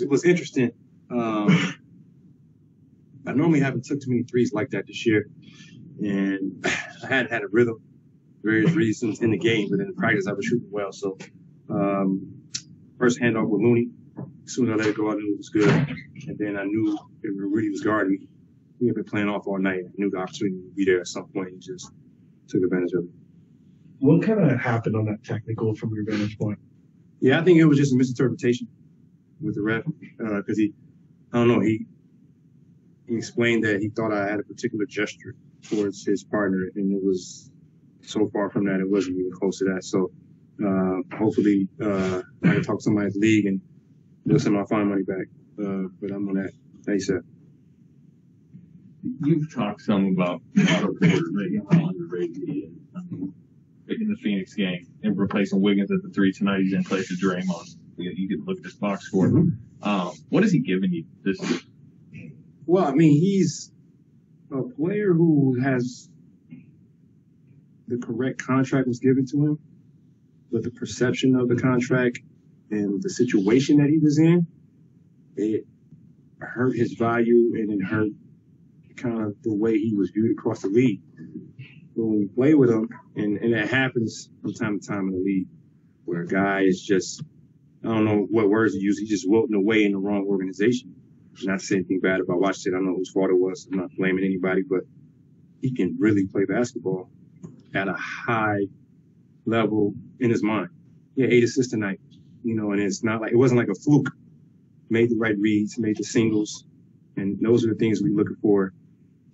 It was interesting. Um, I normally haven't took too many threes like that this year, and I hadn't had a rhythm, various reasons in the game, but in practice I was shooting well. So um, first handoff with Looney. As soon as I let it go, I knew it was good, and then I knew it Rudy was guarding me. We had been playing off all night. I knew the opportunity would be there at some point, and just took advantage of it. What kind of happened on that technical from your vantage point? Yeah, I think it was just a misinterpretation with the ref because uh, he, I don't know, he he explained that he thought I had a particular gesture towards his partner, and it was so far from that, it wasn't even close to that. So uh, hopefully, uh, I can talk to somebody at the league and they'll send my fine money back. Uh, but I'm on that ASAP. You've talked some about Otto Porter making the Phoenix game and replacing Wiggins at the three tonight, he's in place of Draymond. You, can look at this box score. Um, what has he given you this well, I mean, he's a player who has the correct contract was given to him, but the perception of the contract and the situation that he was in, it hurt his value and it hurt kind of the way he was viewed across the league. When we play with him, and, and it happens from time to time in the league, where a guy is just, I don't know what words to use, He just wilting away in the wrong organization not to say anything bad about Washington. I don't know whose fault it was. I'm not blaming anybody, but he can really play basketball at a high level in his mind. He Yeah, eight assists tonight, you know, and it's not like it wasn't like a fluke. Made the right reads, made the singles, and those are the things we're looking for.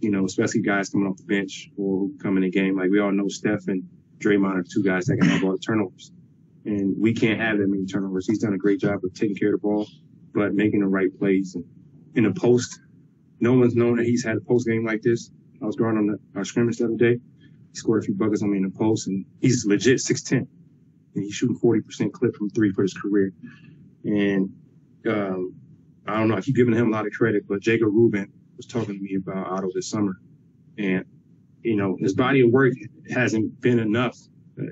You know, especially guys coming off the bench or come in the game. Like we all know, Steph and Draymond are two guys that can have all the turnovers, and we can't have that many turnovers. He's done a great job of taking care of the ball, but making the right plays and in a post. No one's known that he's had a post game like this. I was guarding on the, our scrimmage the other day. He scored a few buckets on me in the post, and he's legit 6'10. And he's shooting 40% clip from three for his career. And um, I don't know, I keep giving him a lot of credit, but Jacob Rubin was talking to me about Otto this summer. And, you know, his body of work hasn't been enough.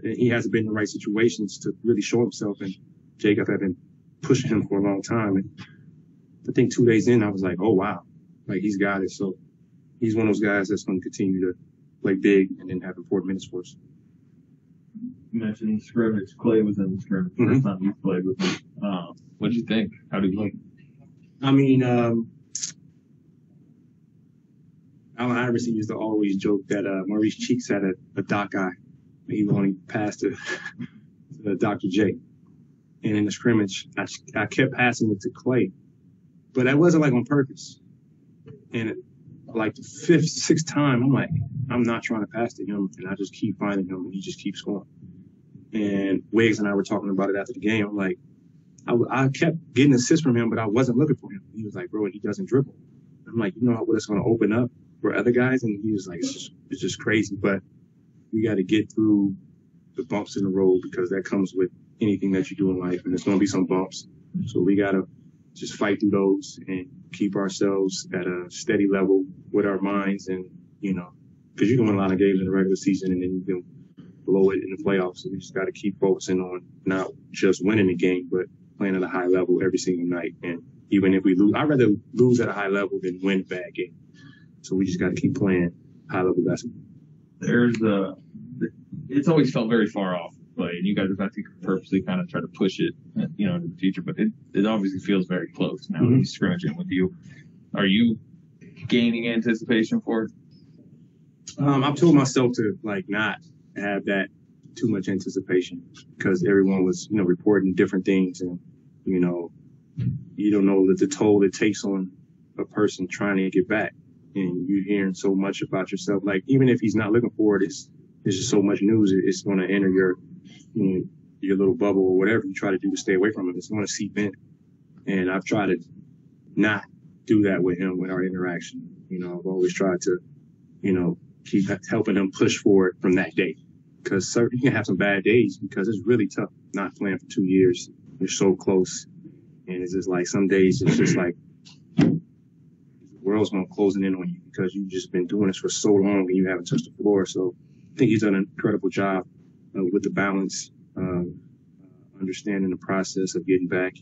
He hasn't been in the right situations to really show himself. And Jacob had been pushing him for a long time. And I think two days in, I was like, oh wow, like he's got it. So he's one of those guys that's going to continue to play big and then have important minutes for us. You mentioned the scrimmage. Klay was in the scrimmage. Mm-hmm. First time you played with him. Um, what did you think? How did you like? I mean, um, Allen Iverson used to always joke that uh, Maurice Cheeks had a, a doc eye. He only passed to, to Dr. J. And in the scrimmage, I, I kept passing it to Klay, but that wasn't like on purpose. And it, like the fifth, sixth time, I'm like, I'm not trying to pass to him, and I just keep finding him, and he just keeps going. And Wiggs and I were talking about it after the game. I'm like, I, I kept getting assists from him, but I wasn't looking for him. He was like, bro, he doesn't dribble. I'm like, you know what it's going to open up for other guys? And he was like, it's just, it's just crazy, but we got to get through the bumps in the road because that comes with anything that you do in life, and there's going to be some bumps. So we got to just fight through those and keep ourselves at a steady level with our minds and, you know, because you can win a lot of games in the regular season and then you can blow it in the playoffs. So we just got to keep focusing on not just winning the game, but playing at a high level every single night. And even if we lose, I'd rather lose at a high level than win a bad game. So we just got to keep playing high level basketball. There's a, it's always felt very far off play, and you guys have had to purposely kind of try to push it, you know, in the future. But it, it obviously feels very close now. Mm-hmm. He's scrimmaging with you. Are you gaining anticipation for it? Um, I've told myself to like not have that too much anticipation because everyone was, you know, reporting different things, and you know, you don't know that the toll it takes on a person trying to get back, and you're hearing so much about yourself. Like even if he's not looking for it, it's there's just so much news. It's going to enter your you know, your little bubble or whatever you try to do to stay away from it. It's going to seep in. And I've tried to not do that with him with our interaction. You know, I've always tried to, you know, keep helping him push forward from that day. Because certain you can have some bad days because it's really tough not playing for two years. You're so close. And it's just like some days it's just like world's going to closing in on you because you've just been doing this for so long and you haven't touched the floor. So I think he's done an incredible job uh, with the balance, um, uh, understanding the process of getting back,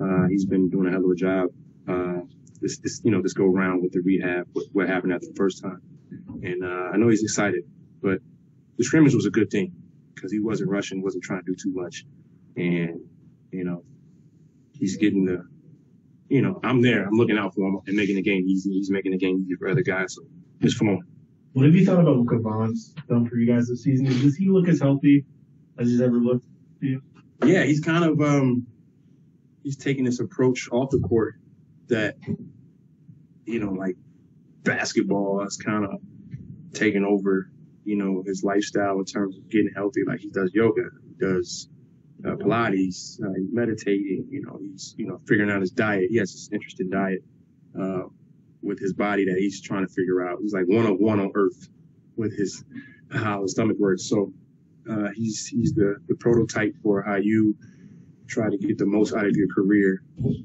Uh, he's been doing a hell of a job. Uh, this, this, you know, this go around with the rehab, what, what happened at the first time. And, uh, I know he's excited, but the scrimmage was a good thing because he wasn't rushing, wasn't trying to do too much. And, you know, he's getting the, you know, I'm there. I'm looking out for him and making the game easy. He's making the game easy for other guys. So it's fun. What have you thought about what Kevon's done for you guys this season? Does he look as healthy as he's ever looked to you? Yeah, he's kind of um he's taking this approach off the court that you know, like basketball has kind of taken over, you know, his lifestyle in terms of getting healthy. Like he does yoga, he does uh, Pilates, uh, he's meditating, you know, he's, you know, figuring out his diet. He has this interesting diet, uh, with his body that he's trying to figure out. He's like one on one on earth with his, how his stomach works. So, uh, he's, he's the, the prototype for how you try to get the most out of your career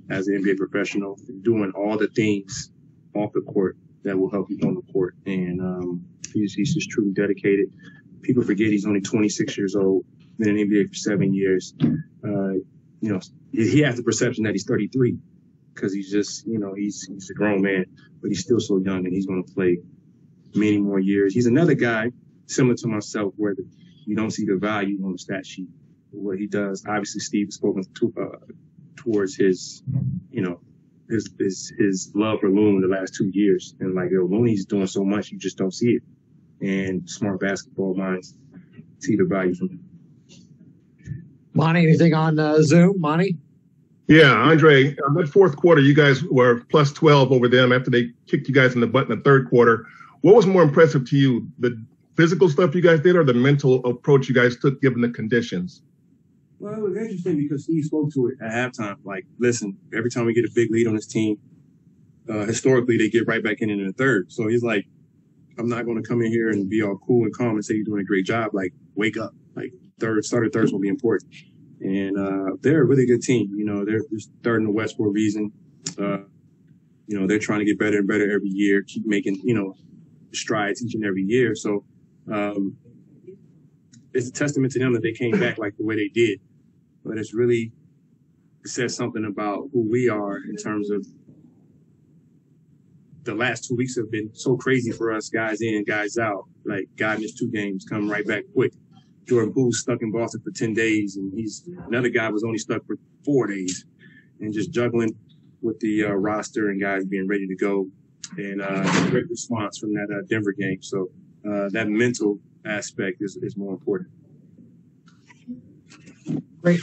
as an NBA professional, doing all the things off the court that will help you on the court. And, um, he's, he's just truly dedicated. People forget he's only 26 years old been in the NBA for seven years. Uh, you know, he, has the perception that he's 33 because he's just, you know, he's he's a grown man, but he's still so young and he's going to play many more years. He's another guy similar to myself where the, you don't see the value on the stat sheet. What he does, obviously, Steve has spoken to, uh, towards his, you know, his, his his love for Loon the last two years, and like yo, Looney's doing so much, you just don't see it. And smart basketball minds see the value from him. Monty, anything on uh, Zoom? Monty? Yeah, Andre, uh, that fourth quarter, you guys were plus 12 over them after they kicked you guys in the butt in the third quarter. What was more impressive to you, the physical stuff you guys did or the mental approach you guys took given the conditions? Well, it was interesting because Steve spoke to it at halftime. Like, listen, every time we get a big lead on this team, uh, historically they get right back in in the third. So he's like, I'm not going to come in here and be all cool and calm and say you're doing a great job. Like, wake up. Like, third, starter thirds will be important. And uh, they're a really good team. You know, they're, they're third in the West for a reason. Uh, you know, they're trying to get better and better every year, keep making, you know, strides each and every year. So um, it's a testament to them that they came back like the way they did. But it's really it says something about who we are in terms of the last two weeks have been so crazy for us, guys in, guys out. Like God missed two games, come right back quick. Jordan Poole stuck in Boston for 10 days, and he's another guy was only stuck for four days, and just juggling with the uh, roster and guys being ready to go. And uh, great response from that uh, Denver game. So uh, that mental aspect is, is more important. Great.